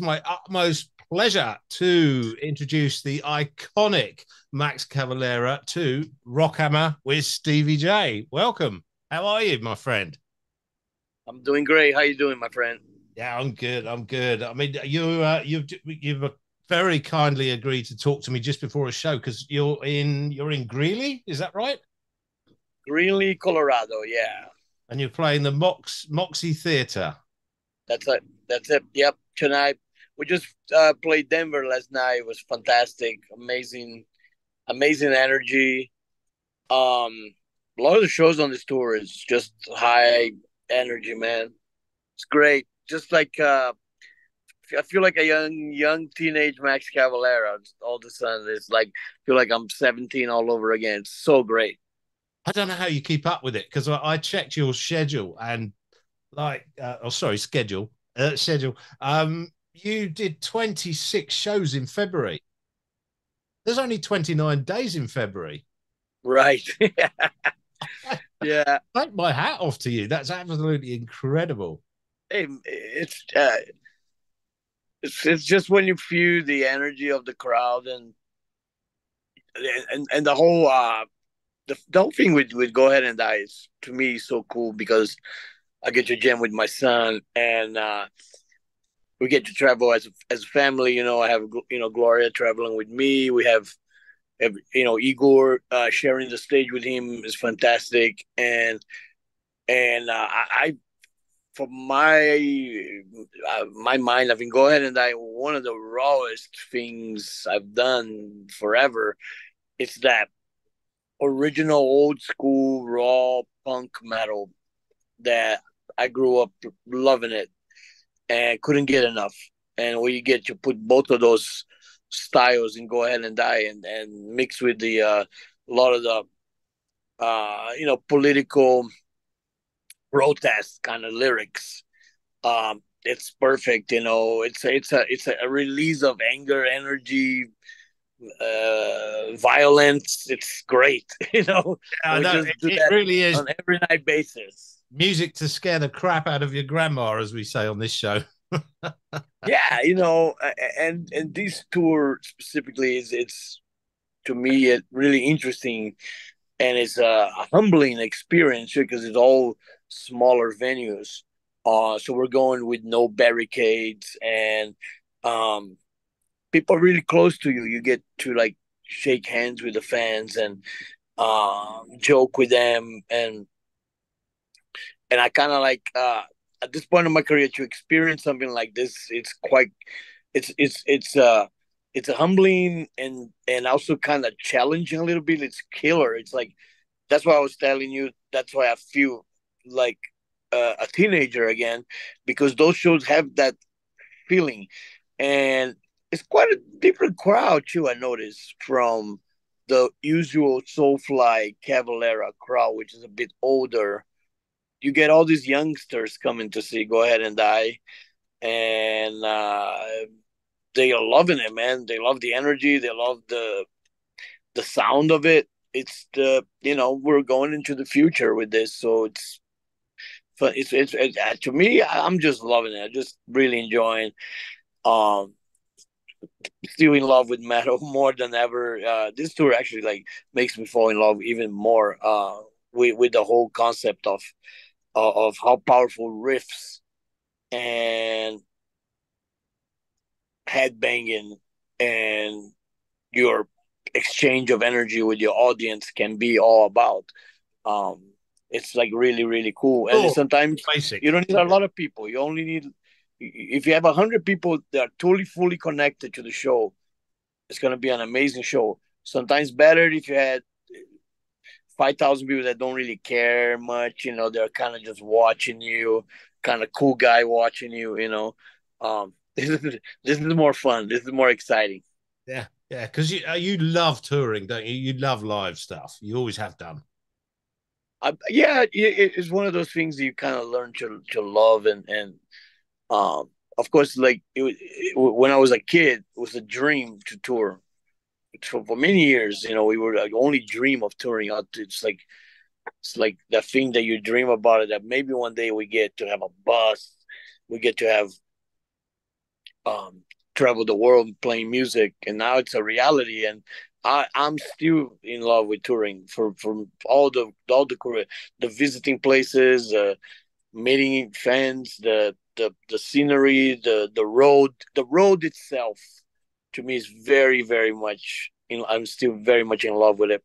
is my utmost pleasure to introduce the iconic Max Cavalera to Rockhammer with Stevie J. Welcome. How are you, my friend? I'm doing great. How are you doing, my friend? Yeah, I'm good. I'm good. I mean, you uh, you've you've very kindly agreed to talk to me just before a show because you're in you're in Greeley, is that right? Greeley, Colorado. Yeah. And you're playing the Mox Moxi Theater. That's it. That's it. Yep. Tonight we just uh, played Denver last night. It was fantastic, amazing, amazing energy. Um, a lot of the shows on this tour is just high energy, man. It's great. Just like uh, I feel like a young young teenage Max Cavalera. All of a sudden, it's like I feel like I'm 17 all over again. It's so great. I don't know how you keep up with it because I, I, checked your schedule and like, uh, oh sorry, schedule, uh, schedule. Um, you did 26 shows in February. There's only 29 days in February. Right. yeah. Take my hat off to you. That's absolutely incredible. Hey, it's uh, it's it's just when you feel the energy of the crowd and and and the whole uh the, the whole thing with with go ahead and die is to me so cool because I get to jam with my son and uh we get to travel as a, as a family. You know, I have you know Gloria traveling with me. We have, you know Igor uh, sharing the stage with him is fantastic, and and uh, I, for my uh, my mind, I mean, go ahead and I one of the rawest things I've done forever. It's that original old school raw punk metal that I grew up loving it and couldn't get enough. And where you get to put both of those styles and go ahead and die and, and mix with the uh, a lot of the uh, you know political protest kind of lyrics. Um, it's perfect, you know. It's a, it's a it's a release of anger, energy, uh, violence. It's great, you know. Yeah, no, it, it really is on every night basis music to scare the crap out of your grandma, as we say on this show. yeah, you know, and and this tour specifically is it's to me it really interesting, and it's a humbling experience because it's all smaller venues. Uh, so we're going with no barricades and um, people really close to you. You get to like shake hands with the fans and um, joke with them and and I kind of like uh, at this point in my career to experience something like this. It's quite, it's it's it's uh it's a humbling and and also kind of challenging a little bit. It's killer. It's like that's why I was telling you. That's why I feel like uh, a teenager again because those shows have that feeling, and it's quite a different crowd too. I noticed from the usual Soulfly Cavalera crowd, which is a bit older you get all these youngsters coming to see Go Ahead and Die, and uh, they are loving it, man. They love the energy. They love the the sound of it. It's the you know we're going into the future with this, so it's it's it's, it's uh, to me I'm just loving it. I'm just really enjoying. Um, still in love with metal more than ever. Uh, this tour actually like makes me fall in love even more uh, with with the whole concept of of, of how powerful riffs and headbanging and your exchange of energy with your audience can be all about. Um, it's like really, really cool. And oh, sometimes basic. you don't need a lot of people. You only need if you have a hundred people that are totally fully connected to the show, it's gonna be an amazing show. Sometimes better if you had five thousand people that don't really care much. You know, they're kind of just watching you, kind of cool guy watching you. You know, um, this is this is more fun. This is more exciting. Yeah, yeah, because you uh, you love touring, don't you? You love live stuff. You always have done. Uh, yeah, it, it's one of those things you kind of learn to to love and and um of course like it, it, when I was a kid, it was a dream to tour for, for many years, you know, we were like only dream of touring out. It's like it's like the thing that you dream about it that maybe one day we get to have a bus, we get to have um, travel the world playing music, and now it's a reality. And I, I'm still in love with touring for from all the all the the visiting places, uh, meeting fans, the the the scenery, the the road, the road itself. To me, is very very much. In, I'm still very much in love with it.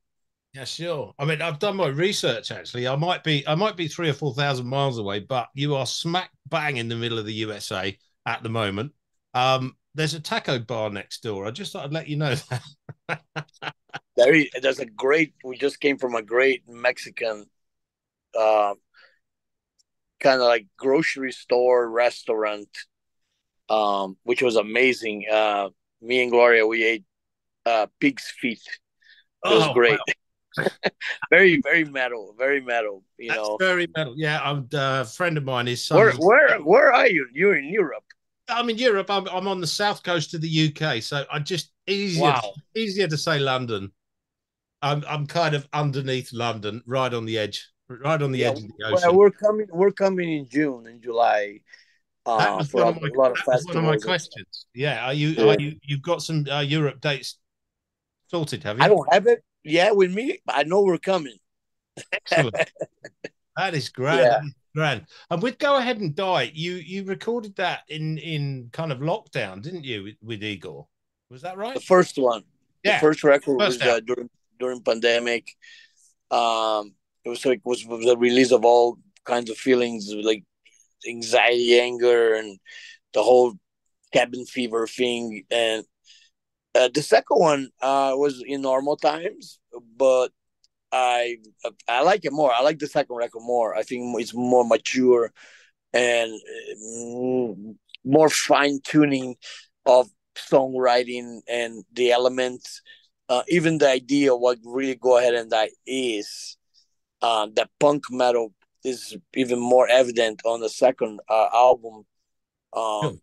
Yeah, sure. I mean, I've done my research. Actually, I might be I might be three or four thousand miles away, but you are smack bang in the middle of the USA at the moment. Um, there's a taco bar next door. I just thought I'd let you know that. there, there's a great. We just came from a great Mexican, uh, kind of like grocery store restaurant, um, which was amazing. Uh, me and Gloria, we ate uh, pig's feet. It was oh, great. Wow. very, very metal, very metal. You That's know, very metal. Yeah, I'm uh, a friend of mine. Is where, where, where are you? You're in Europe. I'm in Europe. I'm, I'm on the south coast of the UK, so I just easier wow. easier to say London. I'm I'm kind of underneath London, right on the edge, right on the yeah, edge of the ocean. Well, we're coming. We're coming in June and July. Uh, that was, one of, my, one of my questions. Yeah, are you yeah. are you you've got some uh, Europe dates sorted? Have you? I don't have it. Yeah, with me, I know we're coming. Excellent. that is great. Yeah. Grand. And with Go Ahead and Die, you you recorded that in in kind of lockdown, didn't you, with, with Igor? Was that right? The first one. Yeah. The first record first was uh, during during pandemic. Um, it was like was the release of all kinds of feelings like anxiety, anger, and the whole cabin fever thing. And uh, the second one uh, was in normal times, but I I like it more. I like the second record more. I think it's more mature and mm, more fine tuning of songwriting and the elements. Uh, even the idea what really go ahead and die is uh, that punk metal is even more evident on the second uh, album. Um,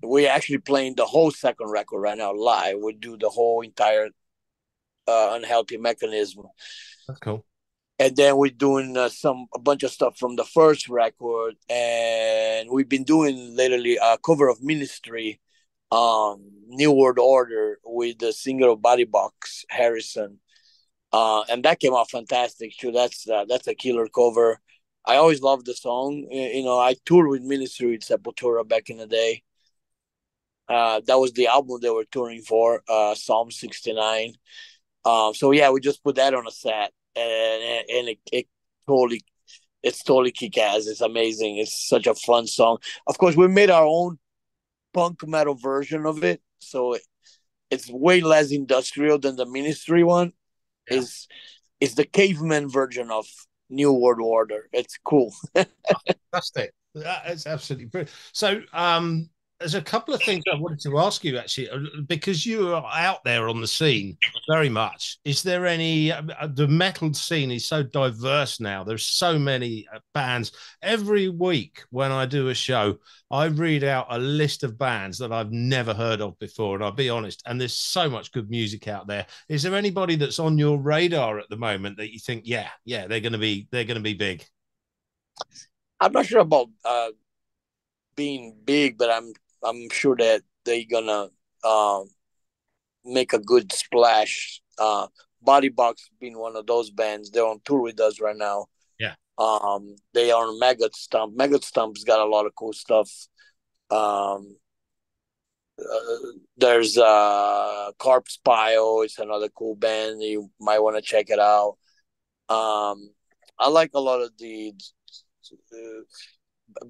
We're actually playing the whole second record right now live. We do the whole entire uh, unhealthy mechanism. That's cool. And then we're doing uh, some a bunch of stuff from the first record, and we've been doing lately a cover of Ministry, um, New World Order with the singer of Body Box Harrison, uh, and that came out fantastic too. That's uh, that's a killer cover. I always loved the song. You know, I toured with Ministry with Sepultura back in the day. Uh, that was the album they were touring for, uh, Psalm 69. Um, so yeah, we just put that on a set, and and it, it totally, it's totally kick ass. It's amazing. It's such a fun song. Of course, we made our own punk metal version of it, so it, it's way less industrial than the Ministry one. Yeah. Is is the caveman version of New World Order. It's cool. Fantastic. That is absolutely brilliant. So, um, there's a couple of things I wanted to ask you actually, uh, because you are out there on the scene very much. Is there any? Uh, the metal scene is so diverse now. There's so many uh, bands. Every week when I do a show, I read out a list of bands that I've never heard of before, and I'll be honest. And there's so much good music out there. Is there anybody that's on your radar at the moment that you think, yeah, yeah, they're going to be they're going to be big? I'm not sure about uh, being big, but I'm I'm sure that they're gonna um, make a good splash. Uh, Body Box being one of those bands, they're on tour with us right now. Yeah. Um, they are on Maggot Stomp. Maggot Stomp's got a lot of cool stuff. Um, uh, there's uh Corpse Pile. It's another cool band. You might want to check it out. Um, I like a lot of the uh,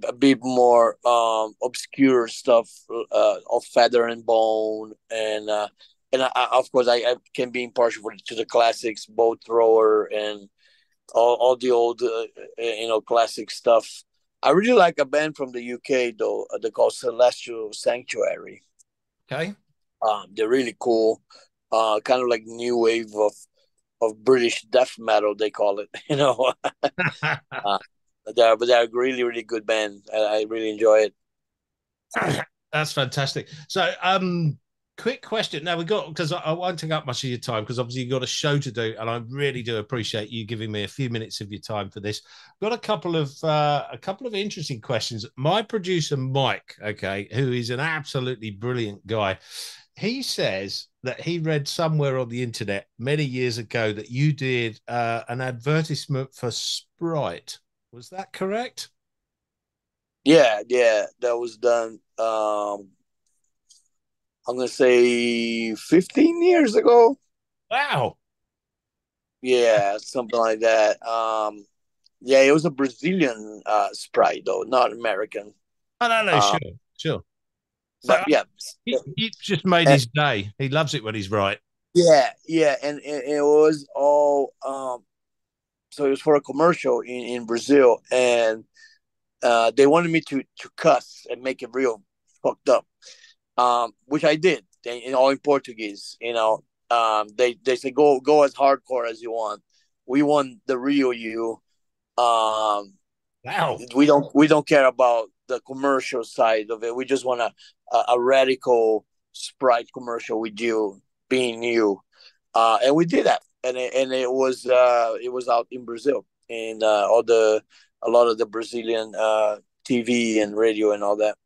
a bit more um, obscure stuff uh, of feather and bone and uh, and I, of course I, I, can be impartial to the classics Bolt Thrower and all, all the old uh, you know classic stuff. I really like a band from the uk though uh, they call celestial sanctuary. Okay. Um, they're really cool. Uh, kind of like new wave of of british death metal they call it you know? Uh, they're but they're a really really good band. I, I really enjoy it. That's fantastic. So, um, quick question. Now we got because I, I, won't take up much of your time because obviously you've got a show to do, and I really do appreciate you giving me a few minutes of your time for this. Got a couple of uh, a couple of interesting questions. My producer Mike, okay, who is an absolutely brilliant guy, he says that he read somewhere on the internet many years ago that you did uh, an advertisement for Sprite. Was that correct? Yeah, yeah, that was done. Um, I'm gonna say 15 years ago. Wow. Yeah, something like that. Um, yeah, it was a Brazilian uh, Sprite though, not American. Oh no, no, um, sure, sure. So, but yeah, he, he just made and, his day. He loves it when he's right. Yeah, yeah, and, and it was all um, so it was for a commercial in, in Brazil, and uh, they wanted me to to cuss and make it real fucked up um, which I did, in all in Portuguese. You know, um, they they say go go as hardcore as you want. We want the real you. Um, wow. We don't we don't care about the commercial side of it. We just want a a, a radical Sprite commercial with you being you, uh, and we did that. And it, and it was uh, it was out in Brazil and uh, all the a lot of the Brazilian uh, TV and radio and all that.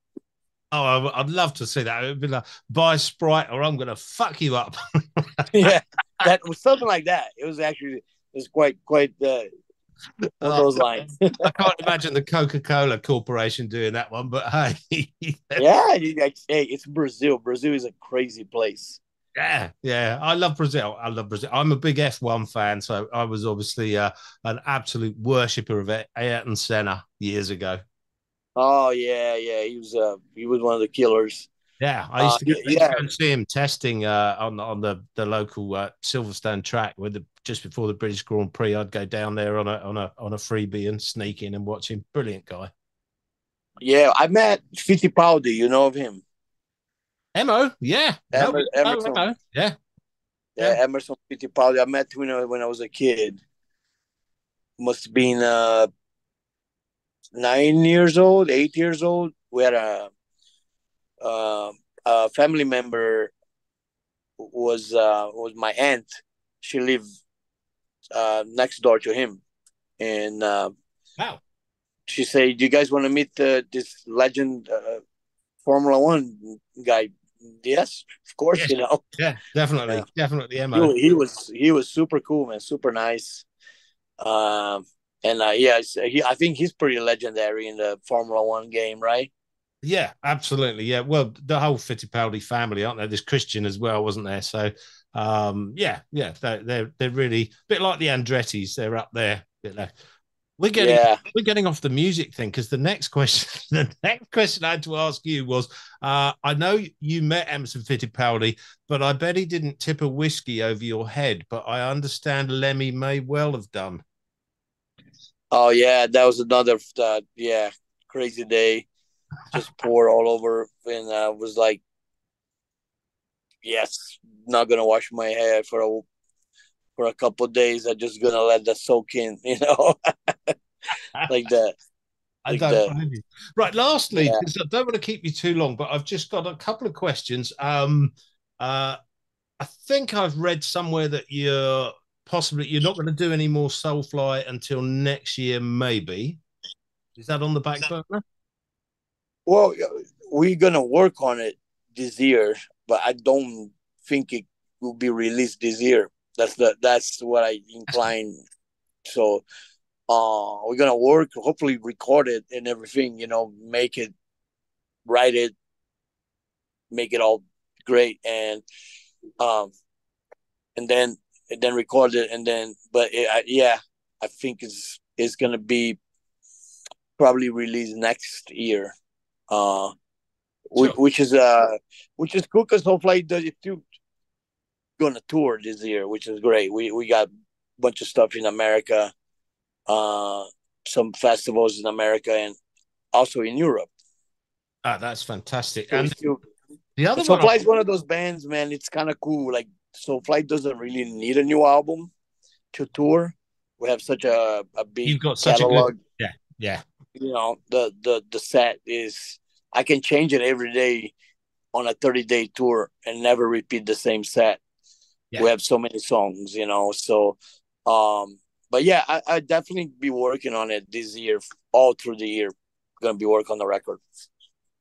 Oh, I'd love to see that. It would be like, buy Sprite or I'm going to fuck you up. yeah, that was something like that. It was actually, it was quite, quite uh, those lines. I can't imagine the Coca Cola Corporation doing that one, but hey. yeah, hey, it's Brazil. Brazil is a crazy place. Yeah, yeah, I love Brazil. I love Brazil. I'm a big F1 fan, so I was obviously uh, an absolute worshipper of Ayrton Senna years ago. Oh yeah, yeah. He was uh he was one of the killers. Yeah, I used to, uh, get, yeah. see him testing uh, on on the the local uh, Silverstone track with the just before the British Grand Prix. I'd go down there on a on a on a freebie and sneak in and watch him. Brilliant guy. Yeah, I met Fittipaldi. You know of him? Emo, yeah, Emer, Emerson. Oh, yeah. yeah, yeah. Emerson Fittipaldi. I met him when I, when I was a kid. Must have been uh nine years old, eight years old. We had a uh, a family member was uh, was my aunt. She lived uh, next door to him, and uh, wow. She said, "Do you guys want to meet uh, this legend uh, Formula One guy?" Yes, of course. Yes. You know. Yeah, definitely, yeah. definitely. He, he, was he was super cool, man. Super nice. Um, and uh, yeah, he, I think he's pretty legendary in the Formula One game, right? Yeah, absolutely. Yeah, well, the whole Fittipaldi family, aren't there? There's Christian as well, wasn't there? So, um, yeah, yeah, they're they're, they're really a bit like the Andretti's. They're up there. You know. We're getting yeah. we're getting off the music thing because the next question the next question I had to ask you was uh, I know you met Emerson Fittipaldi, but I bet he didn't tip a whiskey over your head. But I understand Lemmy may well have done. Oh yeah, that was another uh, yeah crazy day. Just poured all over, and I was like, "Yes, not gonna wash my hair for a for a couple days. I'm just gonna let that soak in, you know, like that." I don't Right. Lastly, yeah. I don't want to keep you too long, but I've just got a couple of questions. Um, uh, I think I've read somewhere that you're possibly you're not going to do any more Soulfly until next year, maybe. Is that on the back burner? Well, we're gonna work on it this year, but I don't think it will be released this year. That's the that's what I incline. so, uh, we're gonna work, hopefully record it and everything. You know, make it, write it, make it all great, and um, and then and then record it and then but it, I, yeah i think it's it's gonna be probably released next year uh which, which is uh which is cool because hopefully does it gonna tour this year which is great we we got a bunch of stuff in america uh some festivals in america and also in europe ah that's fantastic so and the other so one, one of those bands man it's kind of cool like Soulfly doesn't really need a new album to tour. We have such a, a big You've got such catalog. a good, yeah, yeah. You know, the the the set is I can change it every day on a 30 day tour and never repeat the same set. Yeah. We have so many songs, you know. So, um, but yeah, I, I definitely be working on it this year, all through the year. Gonna be working on the record.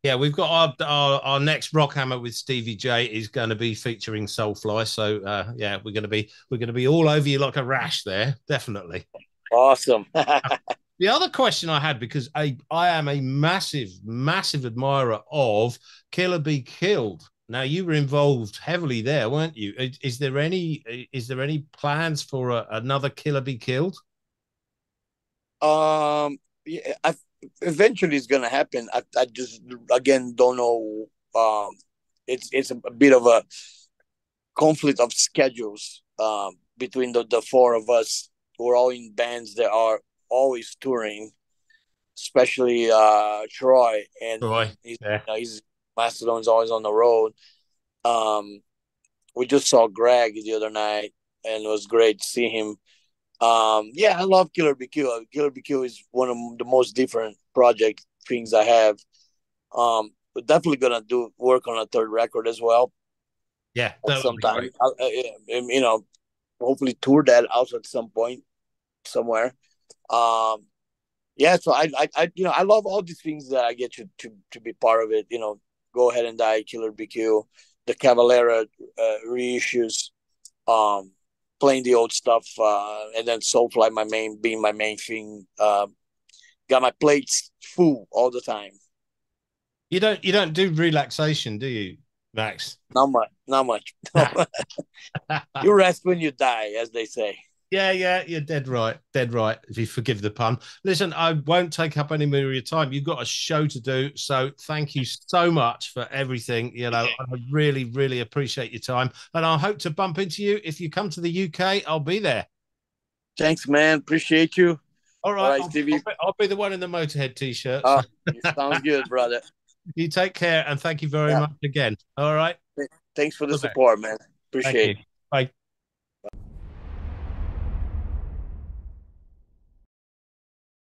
Yeah, we've got our, our, our next Rockhammer with Stevie J is going to be featuring Soulfly. So uh, yeah, we're going to be we're going to be all over you like a rash there, definitely. Awesome. the other question I had because I I am a massive massive admirer of Killer Be Killed. Now you were involved heavily there, weren't you? Is, is there any is there any plans for a, another Killer Be Killed? Um, yeah, I eventually it's gonna happen. I, I just again don't know. Um, it's it's a, a bit of a conflict of schedules um, between the, the four of us. We're all in bands that are always touring, especially uh, Troy and Troy. He's, yeah. you know, he's Mastodon's always on the road. Um, we just saw Greg the other night, and it was great to see him um, yeah, I love Killer BQ. Killer BQ is one of the most different project things I have. Um, we're definitely gonna do work on a third record as well. Yeah, sometime uh, you know, hopefully tour that out at some point somewhere. Um, yeah, so I, I, I, you know, I love all these things that I get to to to be part of it. You know, go ahead and die, Killer BQ, the Cavalera uh, reissues. Um, playing the old stuff, uh, and then Soulfly my main being my main thing. Uh, got my plates full all the time. You don't you don't do relaxation, do you, Max? Not much. Not much. you rest when you die, as they say. Yeah, yeah, you're dead right. Dead right, if you forgive the pun. Listen, I won't take up any more of your time. You've got a show to do. So thank you so much for everything. You know, I really, really appreciate your time. And I hope to bump into you. If you come to the UK, I'll be there. Thanks, man. Appreciate you. All right, All right I'll, Stevie. I'll be, I'll be, the one in the Motorhead t shirt. Ah, oh, sounds good, brother. You take care and thank you very yeah. much again. All right. Thanks for the support, man. Appreciate it. Bye.